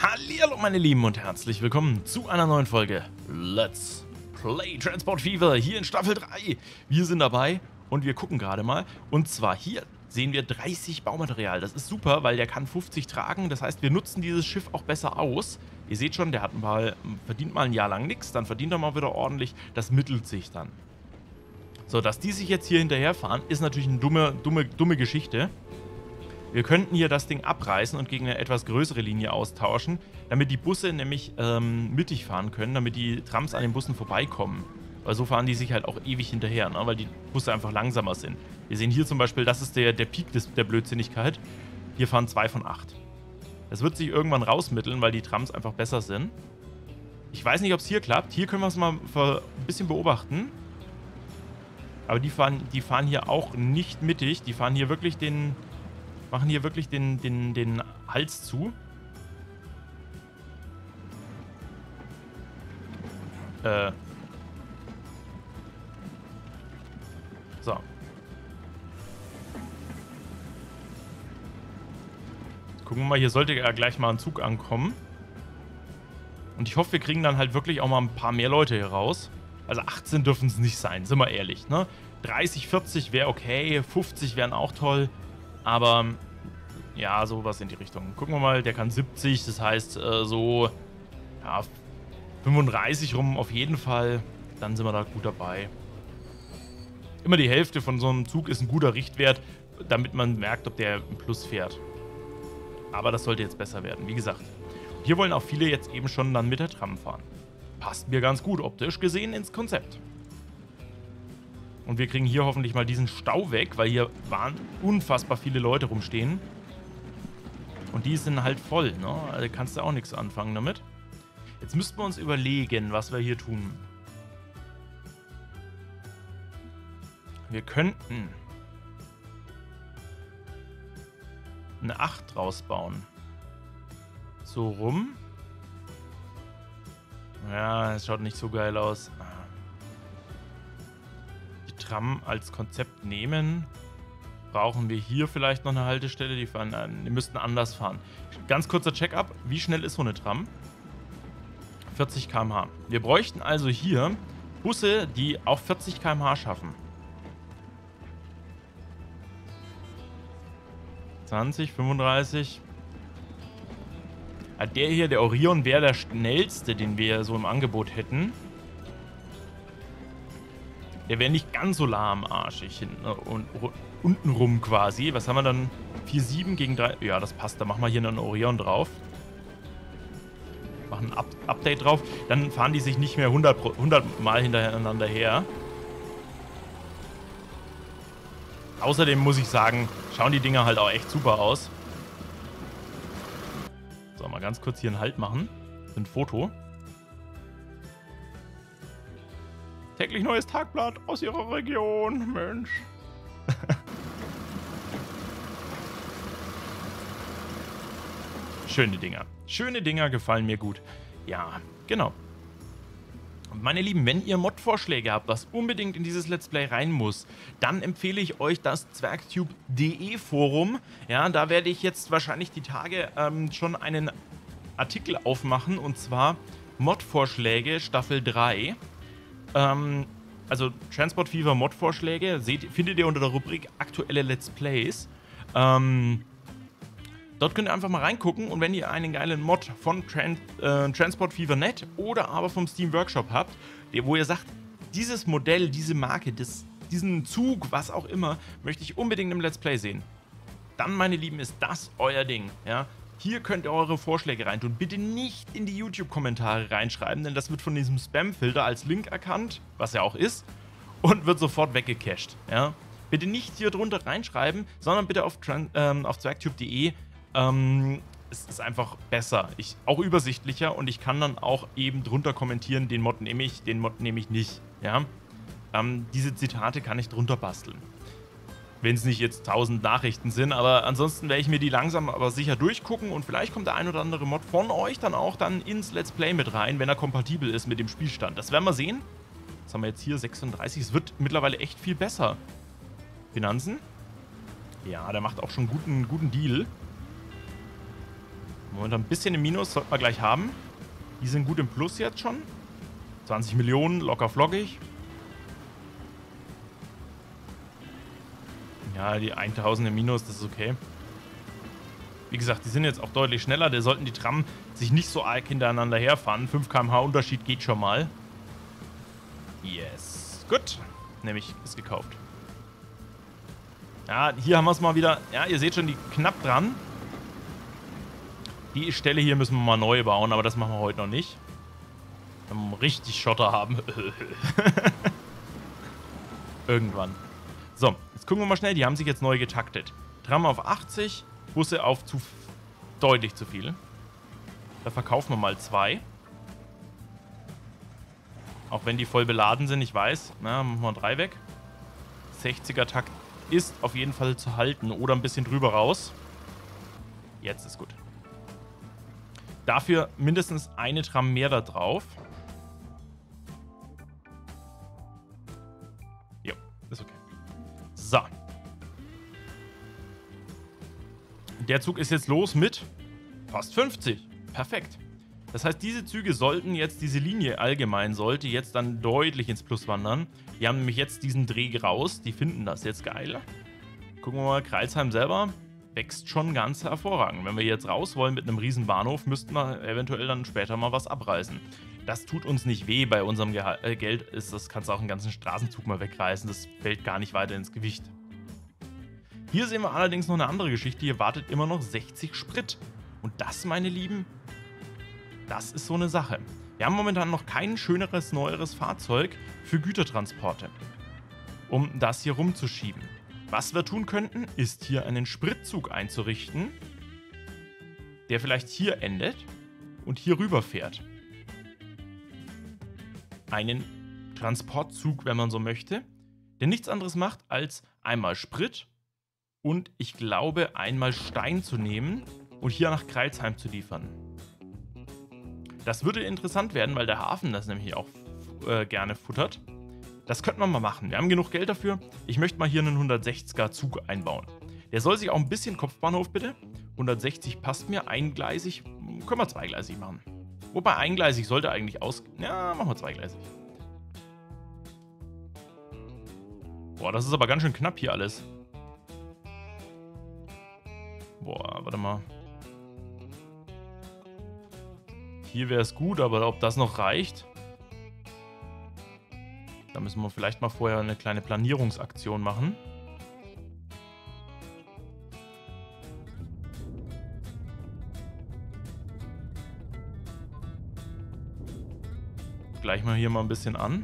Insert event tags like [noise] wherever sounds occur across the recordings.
Hallo meine Lieben und herzlich willkommen zu einer neuen Folge Let's Play Transport Fever hier in Staffel 3. Wir sind dabei und wir gucken gerade mal. Und zwar hier sehen wir 30 Baumaterial. Das ist super, weil der kann 50 tragen. Das heißt, wir nutzen dieses Schiff auch besser aus. Ihr seht schon, der hat mal, verdient mal ein Jahr lang nichts, dann verdient er mal wieder ordentlich. Das mittelt sich dann. So, dass die sich jetzt hier hinterherfahren, ist natürlich eine dumme, dumme, dumme Geschichte. Wir könnten hier das Ding abreißen und gegen eine etwas größere Linie austauschen, damit die Busse nämlich ähm, mittig fahren können, damit die Trams an den Bussen vorbeikommen. Weil so fahren die sich halt auch ewig hinterher, ne? weil die Busse einfach langsamer sind. Wir sehen hier zum Beispiel, das ist der, der Peak des, der Blödsinnigkeit. Hier fahren zwei von acht. Das wird sich irgendwann rausmitteln, weil die Trams einfach besser sind. Ich weiß nicht, ob es hier klappt. Hier können wir es mal ein bisschen beobachten. Aber die fahren, die fahren hier auch nicht mittig. Die fahren hier wirklich den, Machen hier wirklich den, den, den Hals zu. Äh. So. gucken wir mal, hier sollte ja gleich mal ein Zug ankommen. Und ich hoffe, wir kriegen dann halt wirklich auch mal ein paar mehr Leute hier raus. Also 18 dürfen es nicht sein, sind wir ehrlich, ne? 30, 40 wäre okay, 50 wären auch toll. Aber ja, sowas in die Richtung. Gucken wir mal, der kann 70, das heißt äh, so ja, 35 rum auf jeden Fall. Dann sind wir da gut dabei. Immer die Hälfte von so einem Zug ist ein guter Richtwert, damit man merkt, ob der im Plus fährt. Aber das sollte jetzt besser werden, wie gesagt. Hier wollen auch viele jetzt eben schon dann mit der Tram fahren. Passt mir ganz gut optisch gesehen ins Konzept. Und wir kriegen hier hoffentlich mal diesen Stau weg, weil hier waren unfassbar viele Leute rumstehen. Und die sind halt voll, ne? Also kannst du auch nichts anfangen damit. Jetzt müssten wir uns überlegen, was wir hier tun. Wir könnten eine 8 draus bauen. So rum. Ja, es schaut nicht so geil aus. Tram als Konzept nehmen, brauchen wir hier vielleicht noch eine Haltestelle. Die, fahren, äh, die müssten anders fahren. Ganz kurzer Check-up. Wie schnell ist so eine Tram? 40 km/h. Wir bräuchten also hier Busse, die auch 40 km/h schaffen. 20, 35. der hier, der Orion, wäre der schnellste, den wir so im Angebot hätten. Der wäre nicht ganz so lahmarschig hinten und unten rum quasi. Was haben wir dann? 4-7 gegen 3. Ja, das passt. Da machen wir hier einen Orion drauf. Machen ein Up Update drauf. Dann fahren die sich nicht mehr 100, 100 Mal hintereinander her. Außerdem muss ich sagen, schauen die Dinger halt auch echt super aus. So, mal ganz kurz hier einen Halt machen. Ein Foto. Täglich neues Tagblatt aus ihrer Region. Mensch. Schöne Dinger. Schöne Dinger gefallen mir gut. Ja, genau. Meine Lieben, wenn ihr Mod-Vorschläge habt, was unbedingt in dieses Let's Play rein muss, dann empfehle ich euch das Zwergtube.de Forum. Ja, da werde ich jetzt wahrscheinlich die Tage ähm, schon einen Artikel aufmachen und zwar Mod-Vorschläge Staffel 3. Ähm, also Transport Fever Mod-Vorschläge findet ihr unter der Rubrik aktuelle Let's Plays. Ähm, dort könnt ihr einfach mal reingucken und wenn ihr einen geilen Mod von Tran äh, Transport Fever Net oder aber vom Steam Workshop habt, wo ihr sagt, dieses Modell, diese Marke, das, diesen Zug, was auch immer, möchte ich unbedingt im Let's Play sehen. Dann, meine Lieben, ist das euer Ding. Ja? Hier könnt ihr eure Vorschläge reintun. Bitte nicht in die YouTube-Kommentare reinschreiben, denn das wird von diesem Spam-Filter als Link erkannt, was ja auch ist, und wird sofort weggecached. Ja? Bitte nicht hier drunter reinschreiben, sondern bitte auf, ähm, auf zwergtube.de. Ähm, es ist einfach besser, ich, auch übersichtlicher und ich kann dann auch eben drunter kommentieren, den Mod nehme ich, den Mod nehme ich nicht. Ja? Ähm, diese Zitate kann ich drunter basteln wenn es nicht jetzt 1000 Nachrichten sind. Aber ansonsten werde ich mir die langsam aber sicher durchgucken und vielleicht kommt der ein oder andere Mod von euch dann auch dann ins Let's Play mit rein, wenn er kompatibel ist mit dem Spielstand. Das werden wir sehen. Was haben wir jetzt hier? 36. Es wird mittlerweile echt viel besser. Finanzen? Ja, der macht auch schon guten, guten Deal. Momentan ein bisschen im Minus, sollten wir gleich haben. Die sind gut im Plus jetzt schon. 20 Millionen, locker flockig. Ja, die 1000 im Minus, das ist okay. Wie gesagt, die sind jetzt auch deutlich schneller. Da sollten die Tram sich nicht so arg hintereinander herfahren. 5 km/h Unterschied geht schon mal. Yes. Gut. Nämlich ist gekauft. Ja, hier haben wir es mal wieder. Ja, ihr seht schon, die knapp dran. Die Stelle hier müssen wir mal neu bauen, aber das machen wir heute noch nicht. Wir richtig Schotter haben. [laughs] Irgendwann. So, jetzt gucken wir mal schnell. Die haben sich jetzt neu getaktet. Tram auf 80, Busse auf zu deutlich zu viel. Da verkaufen wir mal zwei. Auch wenn die voll beladen sind, ich weiß. Na, machen wir drei weg. 60er Takt ist auf jeden Fall zu halten. Oder ein bisschen drüber raus. Jetzt ist gut. Dafür mindestens eine Tram mehr da drauf. Jo, ist okay. So. Der Zug ist jetzt los mit fast 50. Perfekt. Das heißt, diese Züge sollten jetzt, diese Linie allgemein sollte jetzt dann deutlich ins Plus wandern. Die haben nämlich jetzt diesen Dreh raus. Die finden das jetzt geil. Gucken wir mal, Kreilsheim selber wächst schon ganz hervorragend. Wenn wir jetzt raus wollen mit einem riesen Bahnhof, müssten wir eventuell dann später mal was abreißen. Das tut uns nicht weh. Bei unserem Ge äh, Geld ist das kannst du auch einen ganzen Straßenzug mal wegreißen. Das fällt gar nicht weiter ins Gewicht. Hier sehen wir allerdings noch eine andere Geschichte. Hier wartet immer noch 60 Sprit. Und das, meine Lieben, das ist so eine Sache. Wir haben momentan noch kein schöneres, neueres Fahrzeug für Gütertransporte, um das hier rumzuschieben. Was wir tun könnten, ist hier einen Spritzug einzurichten, der vielleicht hier endet und hier rüber fährt. Einen Transportzug, wenn man so möchte, der nichts anderes macht, als einmal Sprit und ich glaube einmal Stein zu nehmen und hier nach Kreilsheim zu liefern. Das würde interessant werden, weil der Hafen das nämlich auch äh, gerne futtert. Das könnten wir mal machen. Wir haben genug Geld dafür. Ich möchte mal hier einen 160er Zug einbauen. Der soll sich auch ein bisschen Kopfbahnhof bitte. 160 passt mir. Eingleisig können wir zweigleisig machen. Wobei eingleisig sollte eigentlich aus... Ja, machen wir zweigleisig. Boah, das ist aber ganz schön knapp hier alles. Boah, warte mal. Hier wäre es gut, aber ob das noch reicht? Da müssen wir vielleicht mal vorher eine kleine Planierungsaktion machen. Gleich mal hier mal ein bisschen an.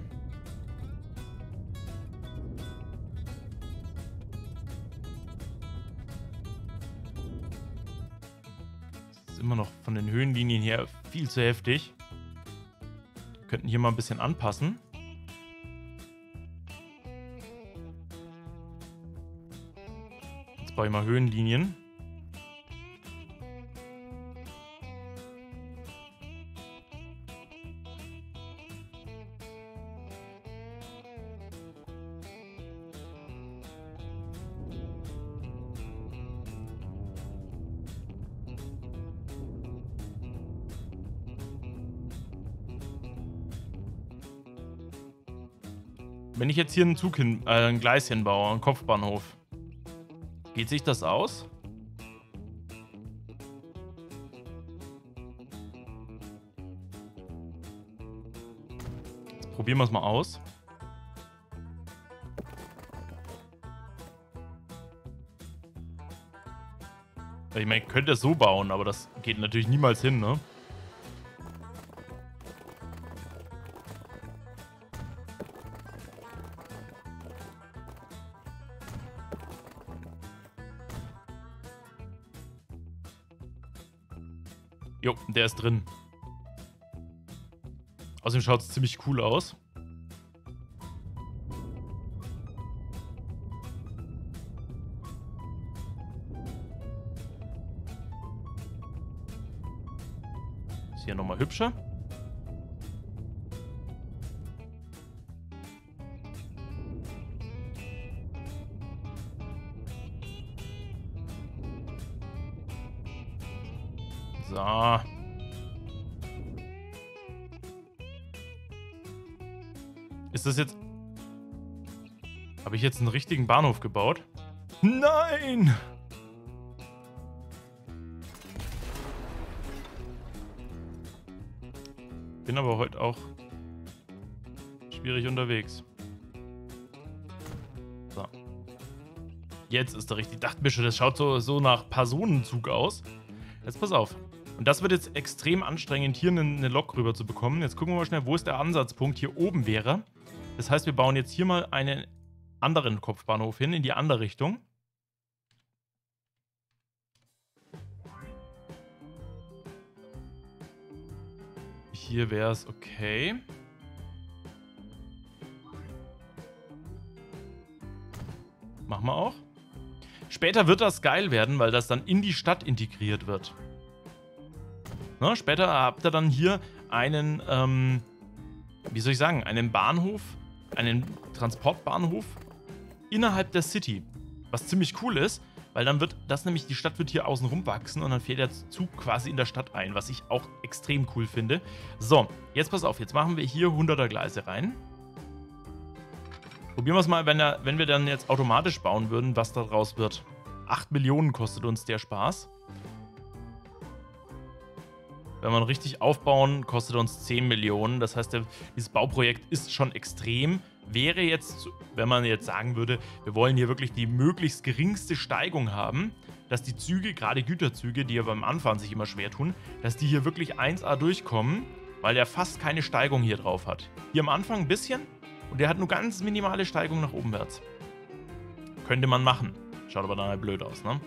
Das ist immer noch von den Höhenlinien her viel zu heftig. Wir könnten hier mal ein bisschen anpassen. baue ich mal Höhenlinien. Wenn ich jetzt hier einen Zug hin, äh, ein Gleis hinbaue, einen Kopfbahnhof, Geht sich das aus? Jetzt probieren wir es mal aus. Ich meine, ich könnte es so bauen, aber das geht natürlich niemals hin, ne? Der ist drin. Außerdem schaut es ziemlich cool aus. Ist hier nochmal hübscher. So. Ist das jetzt... Habe ich jetzt einen richtigen Bahnhof gebaut? Nein! Bin aber heute auch schwierig unterwegs. So. Jetzt ist er richtig. Ich dachte mir schon, das schaut so, so nach Personenzug aus. Jetzt pass auf. Und das wird jetzt extrem anstrengend, hier eine, eine Lok rüber zu bekommen. Jetzt gucken wir mal schnell, wo ist der Ansatzpunkt hier oben wäre. Das heißt, wir bauen jetzt hier mal einen anderen Kopfbahnhof hin, in die andere Richtung. Hier wäre es okay. Machen wir auch. Später wird das geil werden, weil das dann in die Stadt integriert wird. Ne, später habt ihr dann hier einen, ähm, wie soll ich sagen, einen Bahnhof, einen Transportbahnhof innerhalb der City. Was ziemlich cool ist, weil dann wird das nämlich, die Stadt wird hier außen rum wachsen und dann fährt der Zug quasi in der Stadt ein, was ich auch extrem cool finde. So, jetzt pass auf, jetzt machen wir hier 100er Gleise rein. Probieren wir es mal, wenn, er, wenn wir dann jetzt automatisch bauen würden, was daraus wird. 8 Millionen kostet uns der Spaß. Wenn wir richtig aufbauen, kostet uns 10 Millionen. Das heißt, der, dieses Bauprojekt ist schon extrem. Wäre jetzt, wenn man jetzt sagen würde, wir wollen hier wirklich die möglichst geringste Steigung haben, dass die Züge, gerade Güterzüge, die ja beim Anfahren sich immer schwer tun, dass die hier wirklich 1A durchkommen, weil der fast keine Steigung hier drauf hat. Hier am Anfang ein bisschen, und der hat nur ganz minimale Steigung nach obenwärts. Könnte man machen. Schaut aber dann halt blöd aus, ne?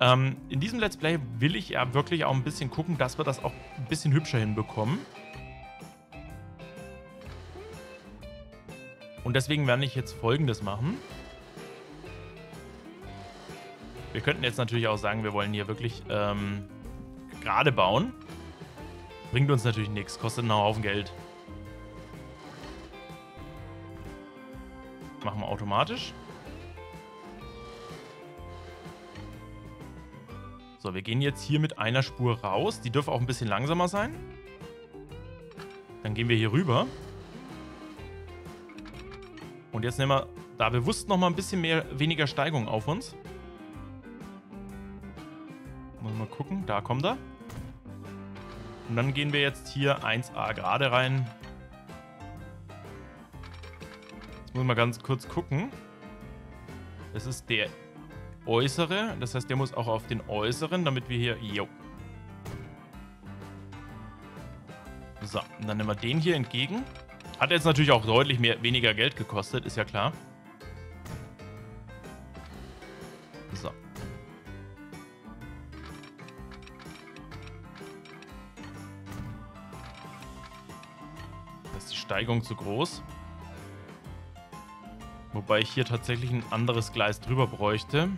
Ähm, in diesem Let's Play will ich ja wirklich auch ein bisschen gucken, dass wir das auch ein bisschen hübscher hinbekommen. Und deswegen werde ich jetzt folgendes machen. Wir könnten jetzt natürlich auch sagen, wir wollen hier wirklich ähm, gerade bauen. Bringt uns natürlich nichts, kostet einen Haufen Geld. Machen wir automatisch. So, wir gehen jetzt hier mit einer Spur raus. Die dürfen auch ein bisschen langsamer sein. Dann gehen wir hier rüber. Und jetzt nehmen wir da bewusst nochmal ein bisschen mehr, weniger Steigung auf uns. Mal gucken, da kommt er. Und dann gehen wir jetzt hier 1A gerade rein. Jetzt muss man ganz kurz gucken. Das ist der äußere. Das heißt, der muss auch auf den äußeren, damit wir hier... Jo. So, dann nehmen wir den hier entgegen. Hat jetzt natürlich auch deutlich mehr, weniger Geld gekostet, ist ja klar. So. Da ist die Steigung zu groß. Wobei ich hier tatsächlich ein anderes Gleis drüber bräuchte.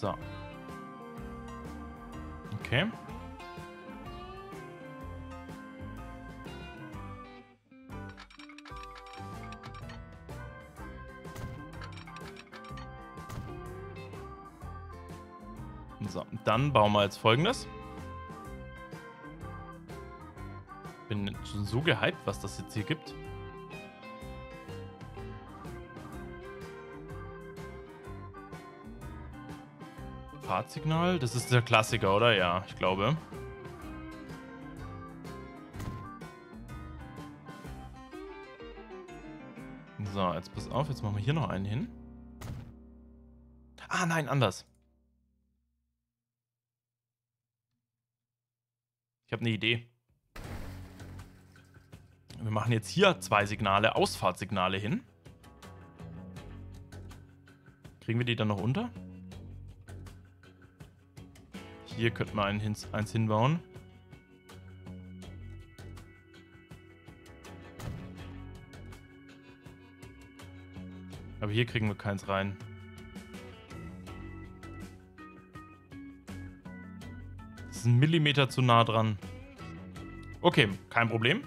So. Okay. So, dann bauen wir jetzt folgendes. Bin so gehypt, was das jetzt hier gibt. Fahrtsignal, das ist der Klassiker, oder? Ja, ich glaube. So, jetzt pass auf, jetzt machen wir hier noch einen hin. Ah, nein, anders. Ich habe eine Idee. Wir machen jetzt hier zwei Signale, Ausfahrtssignale hin. Kriegen wir die dann noch unter? Hier könnten wir ein, eins hinbauen. Aber hier kriegen wir keins rein. Das ist ein Millimeter zu nah dran. Okay, kein Problem.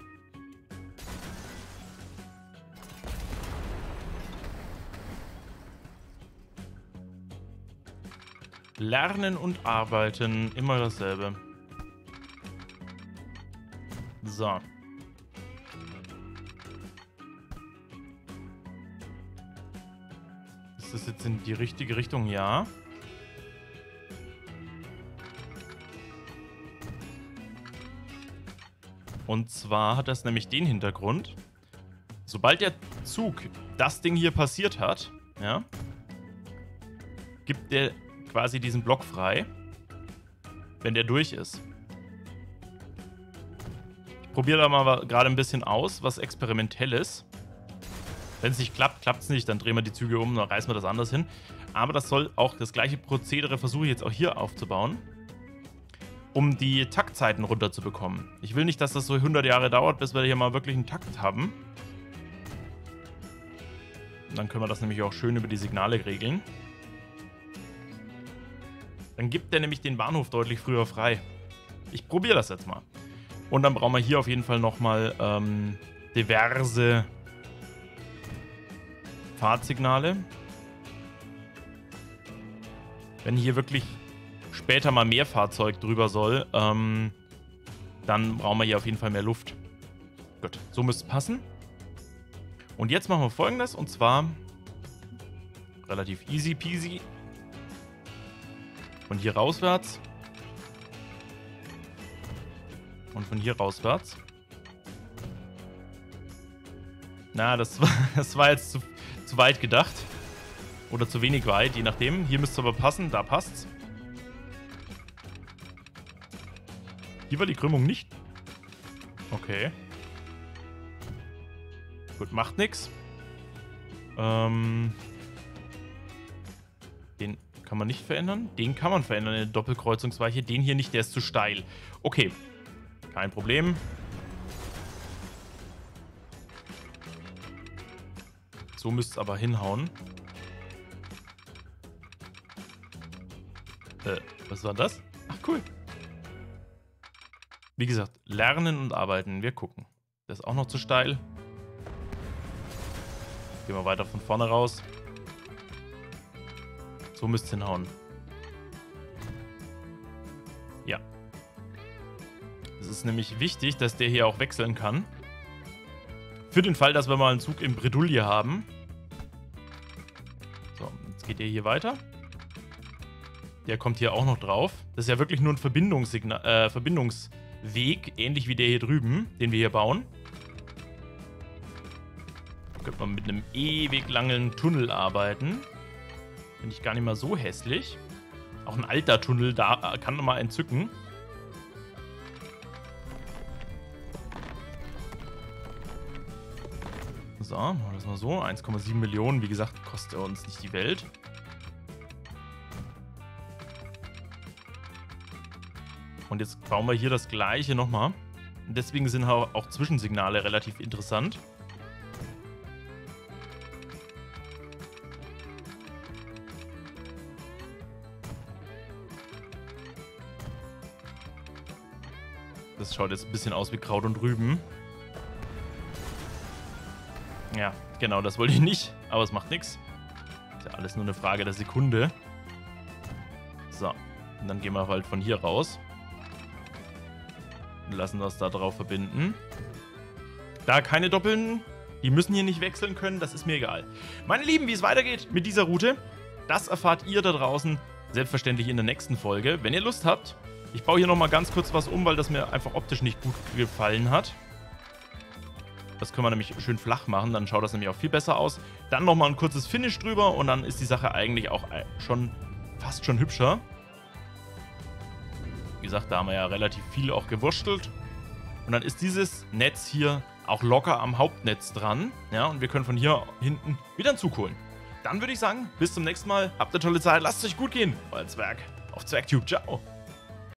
Lernen und arbeiten. Immer dasselbe. So. Ist das jetzt in die richtige Richtung? Ja. Und zwar hat das nämlich den Hintergrund. Sobald der Zug das Ding hier passiert hat, ja, gibt der quasi diesen Block frei, wenn der durch ist. Ich probiere da mal gerade ein bisschen aus, was experimentelles. Wenn es nicht klappt, klappt es nicht, dann drehen wir die Züge um, dann reißen wir das anders hin. Aber das soll auch das gleiche Prozedere versuche ich jetzt auch hier aufzubauen, um die Taktzeiten runterzubekommen. Ich will nicht, dass das so 100 Jahre dauert, bis wir hier mal wirklich einen Takt haben. Dann können wir das nämlich auch schön über die Signale regeln. Dann gibt der nämlich den Bahnhof deutlich früher frei. Ich probiere das jetzt mal. Und dann brauchen wir hier auf jeden Fall nochmal ähm, diverse Fahrtsignale. Wenn hier wirklich später mal mehr Fahrzeug drüber soll, ähm, dann brauchen wir hier auf jeden Fall mehr Luft. Gut, so müsste es passen. Und jetzt machen wir folgendes, und zwar relativ easy peasy. Von hier rauswärts. Und von hier rauswärts. Na, das [laughs] war, das war jetzt zu, zu weit gedacht. Oder zu wenig weit, je nachdem. Hier müsste aber passen, da passt's. Hier war die Krümmung nicht. Okay. Gut, macht nichts. Ähm, kann man nicht verändern. Den kann man verändern in der Doppelkreuzungsweiche. Den hier nicht, der ist zu steil. Okay, kein Problem. So müsste es aber hinhauen. Äh, was war das? Ach, cool. Wie gesagt, lernen und arbeiten. Wir gucken. Der ist auch noch zu steil. Gehen wir weiter von vorne raus. So müsst hinhauen. Ja. Es ist nämlich wichtig, dass der hier auch wechseln kann. Für den Fall, dass wir mal einen Zug im Bredouille haben. So, jetzt geht der hier weiter. Der kommt hier auch noch drauf. Das ist ja wirklich nur ein Verbindungssignal, äh, Verbindungs Weg, ähnlich wie der hier drüben, den wir hier bauen. Könnte man mit einem ewig langen Tunnel arbeiten. Finde ich gar nicht mal so hässlich. Auch ein alter Tunnel da kann man mal entzücken. So, machen wir das mal so. 1,7 Millionen, wie gesagt, kostet uns nicht die Welt. Und jetzt bauen wir hier das gleiche nochmal. Deswegen sind auch Zwischensignale relativ interessant. Schaut jetzt ein bisschen aus wie Kraut und Rüben. Ja, genau, das wollte ich nicht, aber es macht nichts. Ist ja alles nur eine Frage der Sekunde. So, und dann gehen wir halt von hier raus lassen das da drauf verbinden. Da keine Doppeln, die müssen hier nicht wechseln können, das ist mir egal. Meine Lieben, wie es weitergeht mit dieser Route, das erfahrt ihr da draußen selbstverständlich in der nächsten Folge. Wenn ihr Lust habt, ich baue hier nochmal ganz kurz was um, weil das mir einfach optisch nicht gut gefallen hat. Das können wir nämlich schön flach machen, dann schaut das nämlich auch viel besser aus. Dann nochmal ein kurzes Finish drüber und dann ist die Sache eigentlich auch äh, schon fast schon hübscher. Wie gesagt, da haben wir ja relativ viel auch gewurstelt. Und dann ist dieses Netz hier auch locker am Hauptnetz dran. Ja, und wir können von hier hinten wieder einen Zug holen. Dann würde ich sagen, bis zum nächsten Mal. Habt eine tolle Zeit, lasst es euch gut gehen. Euer Zwerg auf Zwergtube. Ciao.